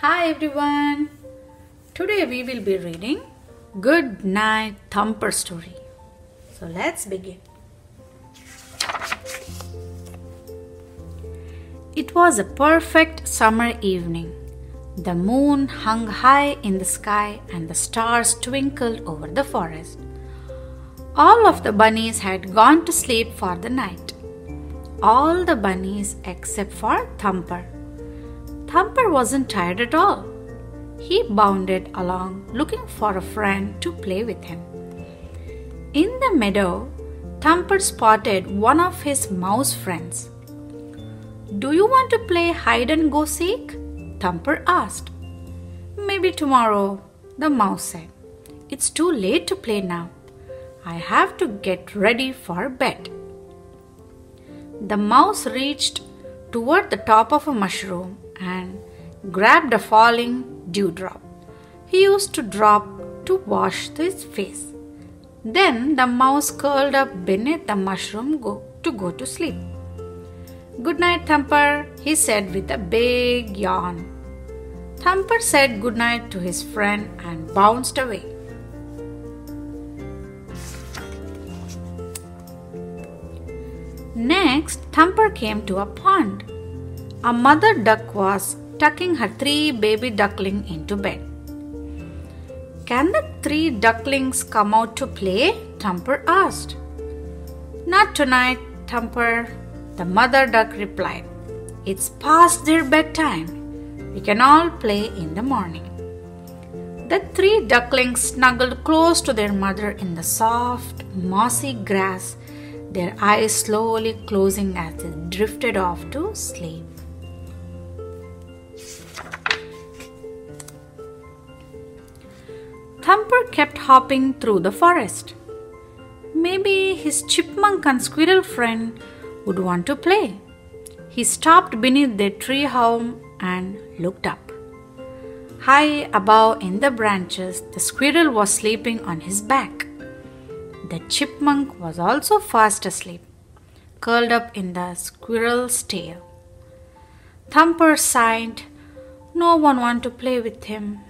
Hi everyone. Today we will be reading Good Night Thumper story. So let's begin. It was a perfect summer evening. The moon hung high in the sky and the stars twinkled over the forest. All of the bunnies had gone to sleep for the night. All the bunnies except for Thumper. Thumper wasn't tired at all. He bounded along looking for a friend to play with him. In the meadow, Thumper spotted one of his mouse friends. Do you want to play hide and go seek? Thumper asked. Maybe tomorrow, the mouse said. It's too late to play now. I have to get ready for bed. The mouse reached toward the top of a mushroom and grabbed a falling dewdrop. He used to drop to wash his face. Then the mouse curled up beneath the mushroom go, to go to sleep. Good night, Thumper, he said with a big yawn. Thumper said good night to his friend and bounced away. Next, Thumper came to a pond. A mother duck was tucking her three baby ducklings into bed. Can the three ducklings come out to play? Thumper asked. Not tonight, Thumper, the mother duck replied. It's past their bedtime. We can all play in the morning. The three ducklings snuggled close to their mother in the soft, mossy grass, their eyes slowly closing as they drifted off to sleep. Thumper kept hopping through the forest. Maybe his chipmunk and squirrel friend would want to play. He stopped beneath their tree home and looked up. High above in the branches, the squirrel was sleeping on his back. The chipmunk was also fast asleep, curled up in the squirrel's tail. Thumper sighed. No one wanted to play with him.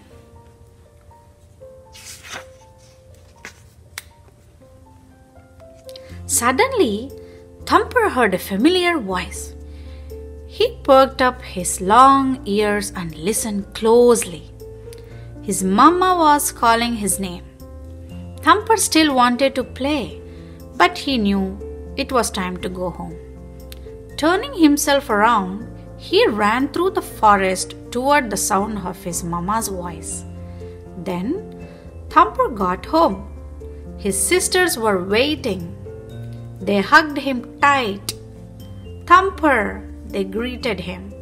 Suddenly, Thumper heard a familiar voice. He perked up his long ears and listened closely. His mamma was calling his name. Thumper still wanted to play, but he knew it was time to go home. Turning himself around, he ran through the forest toward the sound of his mamma's voice. Then Thumper got home. His sisters were waiting they hugged him tight. Thumper, they greeted him.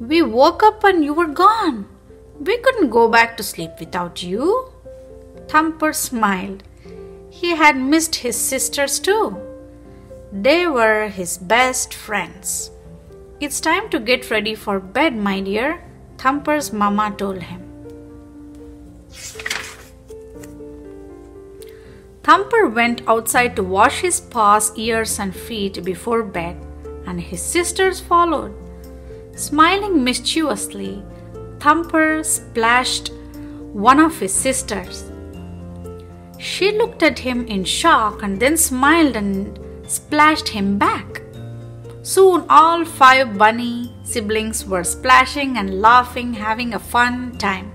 We woke up and you were gone. We couldn't go back to sleep without you. Thumper smiled. He had missed his sisters too. They were his best friends. It's time to get ready for bed, my dear, Thumper's mamma told him. Thumper went outside to wash his paws, ears, and feet before bed, and his sisters followed. Smiling mischievously, Thumper splashed one of his sisters. She looked at him in shock and then smiled and splashed him back. Soon, all five bunny siblings were splashing and laughing, having a fun time.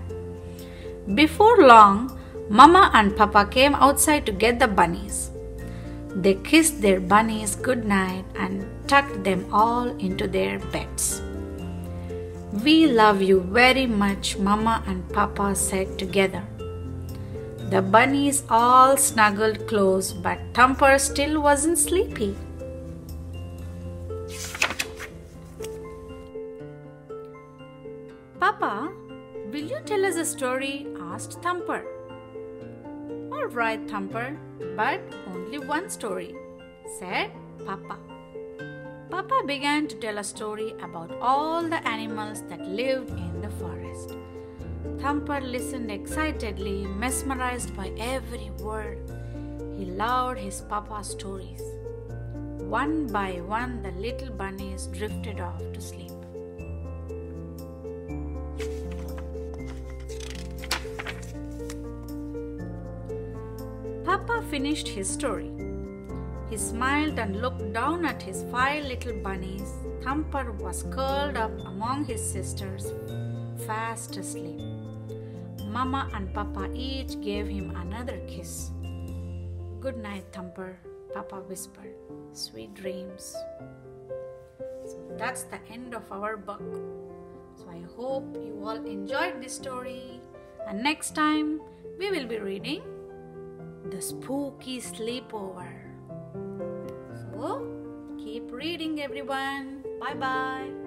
Before long, Mama and Papa came outside to get the bunnies. They kissed their bunnies good night and tucked them all into their beds. We love you very much, Mama and Papa said together. The bunnies all snuggled close, but Thumper still wasn't sleepy. Papa, will you tell us a story? asked Thumper. All right, Thumper, but only one story, said Papa. Papa began to tell a story about all the animals that lived in the forest. Thumper listened excitedly, mesmerized by every word. He loved his papa's stories. One by one, the little bunnies drifted off to sleep. Papa finished his story. He smiled and looked down at his five little bunnies. Thumper was curled up among his sisters, fast asleep. Mama and Papa each gave him another kiss. Good night, Thumper, Papa whispered. Sweet dreams. So that's the end of our book. So I hope you all enjoyed this story. And next time we will be reading The Spooky Sleepover. So keep reading, everyone. Bye bye.